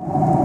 you